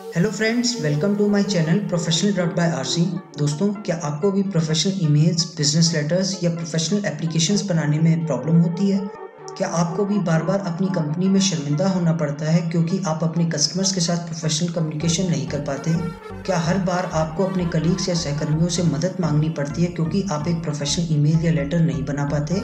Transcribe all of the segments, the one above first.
Hello friends welcome to my channel professional dot by RC दोस्तों, क्या आपको भी प्रोफेशनल ईमेल्स बिज़नेस लेटर्स या प्रोफेशनल एप्लीकेशंस बनाने में प्रॉब्लम होती है? क्या आपको भी बार बार अपनी कंपनी में शर्मिंदा होना पड़ता है क्योंकि आप अपने कस्टमर्स के साथ प्रोफेशनल कम्युनिकेशन नहीं कर पाते? क्या हर बार आपको अपने कलीग्स या सहकर्मियों से मदद मांगनी पड़ती है क्योंकि आप एक प्रोफेशनल ईमेल या लेटर नहीं बना पाते?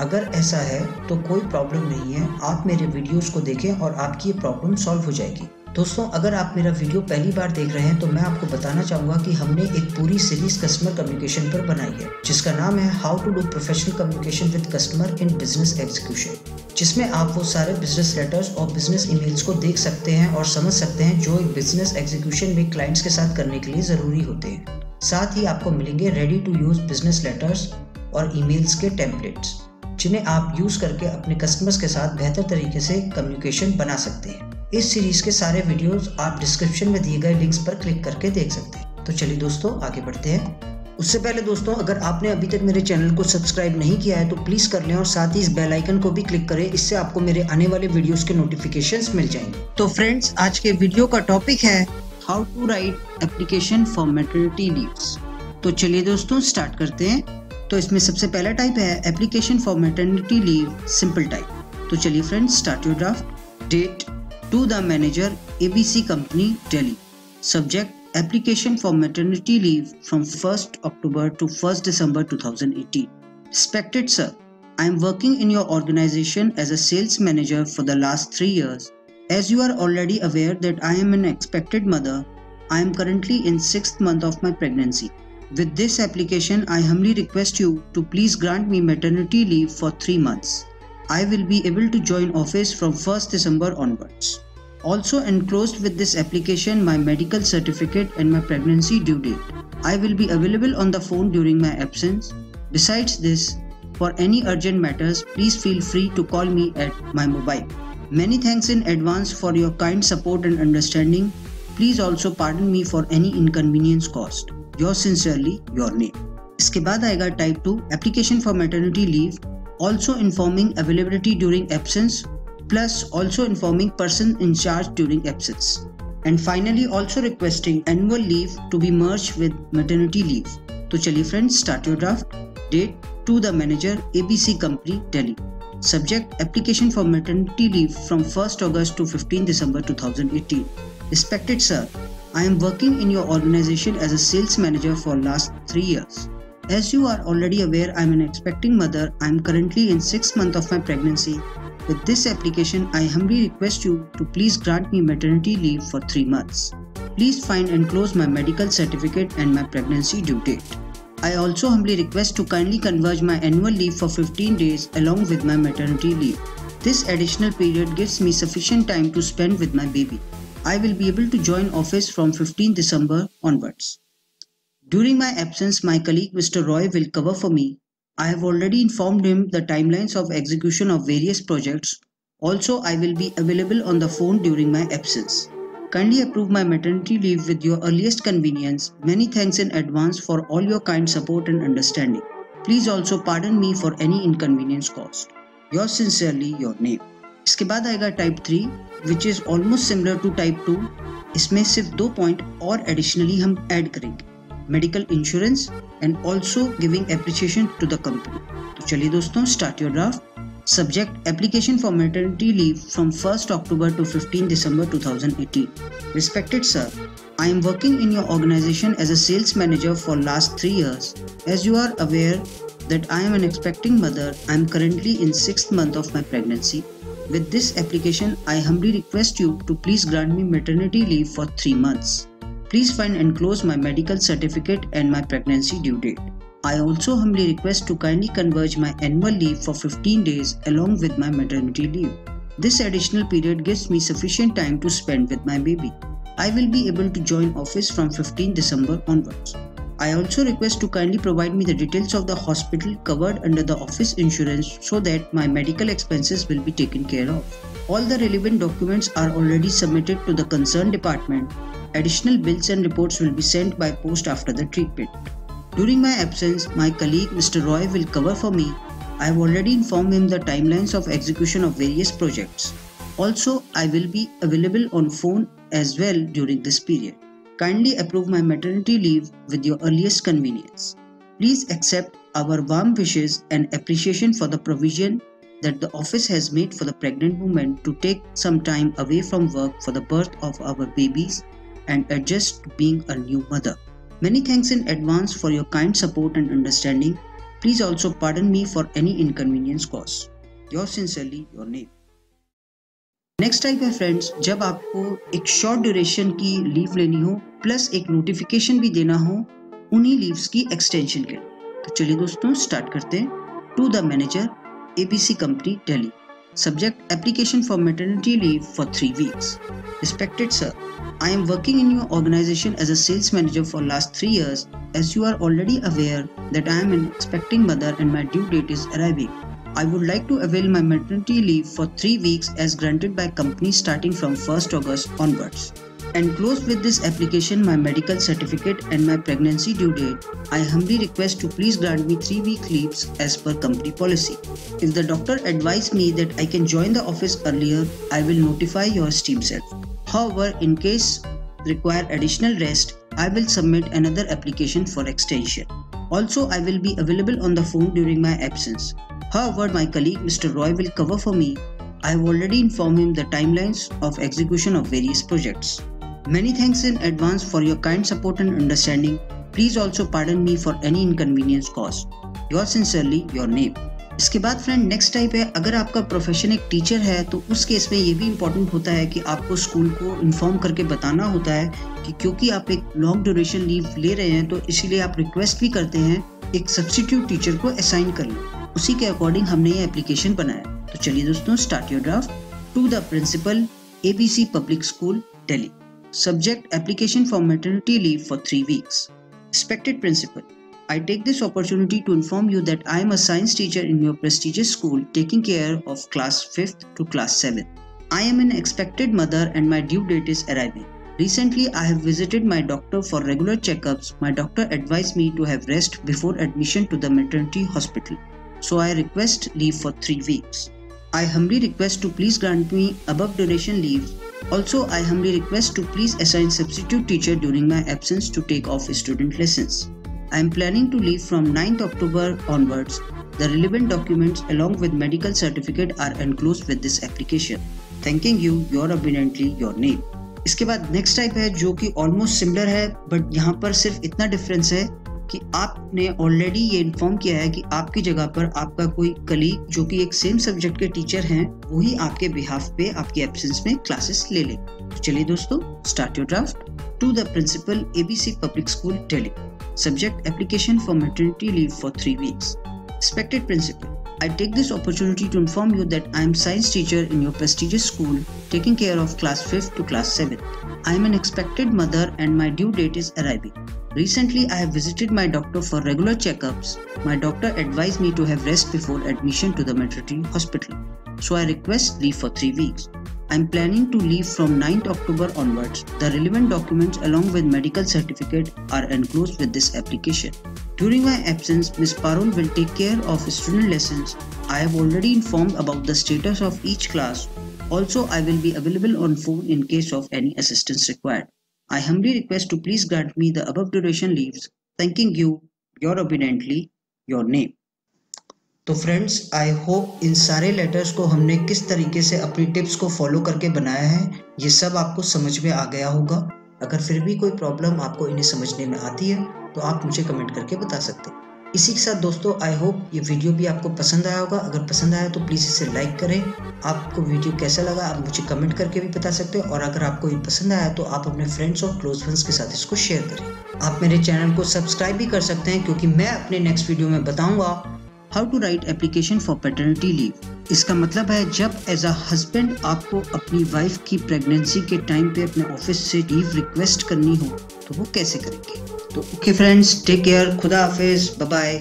अगर ऐसा है तो कोई प्रॉब्लम नहीं है। आप मेरे वीडियोस को देखें और आपकी ये प्रॉब्लम सॉल्व हो जाएगी। दोस्तों, अगर आप मेरा वीडियो पहली बार देख रहे हैं तो मैं आपको बताना चाहूँगा कि हमने एक पूरी सीरीज़ कस्टमर कम्युनिकेशन पर बनाई है, जिसका नाम है how to do professional communication with customer in business execution जिसमें आप वो सारे बिज़नेस लेटर्स और बिज़नेस ईमेल्स को देख सकते हैं और समझ सकते हैं जो एक बिज़नेस एग्जीक्यूशन में क्लाइंट्स के साथ करने के लिए ज़रूरी होते हैं। साथ ही आपको मिलेंगे ready to use business letters और ईमेल्स के टेम्पलेट्स जिन्हें आप यूज़ करके अपने कस्टमर्स के साथ बेहतर तरीके से कम्युनिकेशन बना सकते हैं। इस सीरीज़ के सारे वीडियोस आप डिस्क्रिप्शन में दिए गए लिंक्स पर क्लिक करके देख सकते हैं। तो चलिए दोस्तों, आगे बढ़ते हैं। उससे पहले दोस्तों, अगर आपने अभी तक मेरे चैनल को सब्सक्राइब नहीं किया है तो प्लीज़ कर लें और साथ ही इस बेल आइकन को भी क्लिक करें। इससे आपको मेरे आने वाले वीडियोस के नोटिफिकेशंस मिल जाएँगे। तो फ्रेंड्स आज के वीडियो का टॉपिक है how to write application for maternity leaves तो चलिए दोस्तों स्टार्ट करते हैं। तो इसमें सबसे पहला टाइप है application for maternity leave simple type तो चलिए friends start your draft date to the manager ABC Company Delhi. Subject Application for maternity leave from 1st October to 1st December 2018. Respected sir, I am working in your organization as a sales manager for the last 3 years. As you are already aware that I am an expected mother, I am currently in 6th month of my pregnancy. With this application, I humbly request you to please grant me maternity leave for 3 months. I will be able to join office from 1st December onwards. Also enclosed with this application my medical certificate and my pregnancy due date. I will be available on the phone during my absence. Besides this, for any urgent matters, please feel free to call me at my mobile. Many thanks in advance for your kind support and understanding. Please also pardon me for any inconvenience caused. Yours sincerely, your name. इसके बाद आएगा type two application for maternity leave also informing availability during absence plus also informing person in charge during absence. And finally also requesting annual leave to be merged with maternity leave. So chaliye friends start your draft. Date to the manager ABC Company Delhi. Subject application for maternity leave from 1st August to 15 December 2018. Respected sir, I am working in your organization as a sales manager for last 3 years. As you are already aware, I am an expecting mother. I am currently in 6th month of my pregnancy. With this application, I humbly request you to please grant me maternity leave for 3 months. Please find and close my medical certificate and my pregnancy due date. I also humbly request to kindly converge my annual leave for 15 days along with my maternity leave. This additional period gives me sufficient time to spend with my baby. I will be able to join office from 15 December onwards. During my absence, my colleague Mr. Roy will cover for me. I have already informed him the timelines of execution of various projects. Also, I will be available on the phone during my absence. Kindly approve my maternity leave with your earliest convenience. Many thanks in advance for all your kind support and understanding. Please also pardon me for any inconvenience caused. Yours sincerely, your name. इसके बाद आएगा type three which is almost similar to type two इसमें सिर्फ दो point और additionally हम add करेंगे medical insurance and also giving appreciation to the company. तो चलिए दोस्तों start your draft. Subject application for maternity leave from 1st October to 15 December 2018. Respected sir, I am working in your organization as a sales manager for last 3 years. As you are aware that I am an expecting mother, I am currently in 6th month of my pregnancy. With this application, I humbly request you to please grant me maternity leave for 3 months. Please find enclosed my medical certificate and my pregnancy due date. I also humbly request to kindly converge my annual leave for 15 days along with my maternity leave. This additional period gives me sufficient time to spend with my baby. I will be able to join office from 15 December onwards. I also request to kindly provide me the details of the hospital covered under the office insurance so that my medical expenses will be taken care of. All the relevant documents are already submitted to the concerned department Additional bills and reports will be sent by post after the treatment. During my absence, my colleague Mr. Roy will cover for me. I have already informed him the timelines of execution of various projects. Also, I will be available on phone as well during this period. Kindly approve my maternity leave with your earliest convenience. Please accept our warm wishes and appreciation for the provision that the office has made for the pregnant woman to take some time away from work for the birth of our babies and adjust to being a new mother. Many thanks in advance for your kind support and understanding. Please also pardon me for any inconvenience caused. Yours sincerely, your name. Next type है friends जब आपको एक short duration की leave लेनी हो plus एक notification भी देना हो उन्हीं लीव्स की एक्सटेंशन के लिए तो चलिए दोस्तों स्टार्ट करते हैं to the manager ABC company Delhi Subject application for maternity leave for three weeks. Respected sir, I am working in your organization as a sales manager for last three years as you are already aware that I am an expecting mother and my due date is arriving. I would like to avail my maternity leave for three weeks as granted by company starting from 1st August onwards. Enclosed with this application my medical certificate and my pregnancy due date, I humbly request to please grant me 3 week leaves as per company policy. If the doctor advise me that I can join the office earlier, I will notify your esteemed self. However, in case require additional rest, I will submit another application for extension. Also, I will be available on the phone during my absence. However, my colleague Mr. Roy will cover for me. I have already informed him the timelines of execution of various projects. Many thanks in advance for your kind support and understanding. Please also pardon me for any inconvenience caused. Yours sincerely, your name. इसके बाद friend next type है अगर आपका profession एक teacher है तो उस case में ये भी इम्पोर्टेंट होता है कि आपको स्कूल को इन्फॉर्म करके बताना होता है कि क्योंकि आप एक लॉन्ग ड्यूरेशन लीव ले रहे हैं तो इसीलिए आप रिक्वेस्ट भी करते हैं एक सब्सटीट्यूट टीचर को असाइन कर लें उसी के अकॉर्डिंग हमने ये एप्लीकेशन बनाया तो चलिए दोस्तों start your draft to the principal ABC public school Delhi Subject application for maternity leave for 3 weeks. Respected principal, I take this opportunity to inform you that I am a science teacher in your prestigious school taking care of class 5th to class 7th. I am an expected mother and my due date is arriving. Recently, I have visited my doctor for regular checkups. My doctor advised me to have rest before admission to the maternity hospital. So I request leave for 3 weeks. I humbly request to please grant me above donation leave Also, I humbly request to please assign substitute teacher during my absence to take off student lessons. I am planning to leave from 9th October onwards. The relevant documents along with medical certificate are enclosed with this application. Thanking you, your abundantly, your name. इसके बाद next type है जो कि almost similar है but यहाँ पर सिर्फ़ इतना डिफरेंस है कि आपने ऑलरेडी ये इन्फॉर्म किया है कि आपकी जगह पर आपका कोई कलीग जो कि एक सेम सब्जेक्ट के टीचर हैं वही आपके बिहाफ पे आपके एब्सेंस में क्लासेस ले ले तो चलिए दोस्तों start your draft to the principal ABC public school Delhi subject application for maternity leave for three weeks expected principal I take this opportunity to inform you that I am science teacher in your prestigious school, taking care of class 5th to class 7th. I am an expected mother and my due date is arriving. Recently, I have visited my doctor for regular checkups. My doctor advised me to have rest before admission to the maternity hospital. So I request leave for 3 weeks. I'm planning to leave from 9th October onwards. The relevant documents along with medical certificate are enclosed with this application. During my absence, Ms. Parul will take care of student lessons. I have already informed about the status of each class. Also, I will be available on phone in case of any assistance required. I humbly request to please grant me the above duration leaves. Thanking you, your obediently, your name. तो friends I hope इन सारे letters को हमने किस तरीके से अपनी tips को फॉलो करके बनाया है ये सब आपको समझ में आ गया होगा अगर फिर भी कोई प्रॉब्लम आपको इन्हें समझने में आती है तो आप मुझे कमेंट करके बता सकते हैं इसी के साथ दोस्तों आई होप ये वीडियो भी आपको पसंद आया होगा। अगर पसंद आया तो प्लीज़ इसे लाइक करें। आपको वीडियो कैसा लगा, आप मुझे कमेंट करके भी बता सकते हैं। और अगर आपको ये पसंद आया तो आप अपने फ्रेंड्स और क्लोज फ्रेंड्स के साथ इसको शेयर करें। आप मेरे चैनल को सब्सक्राइब भी कर सकते हैं, क्योंकि मैं अपने नेक्स्ट वीडियो में बताऊँगा how to write application for paternity leave इसका मतलब है, जब एज अ हस्बैंड आपको अपनी वाइफ की प्रेगनेंसी के टाइम पे अपने ऑफ़िस से लीव रिक्वेस्ट करनी हो तो वो कैसे करेंगे? तो ओके फ्रेंड्स टेक केयर खुदा हाफिज बाय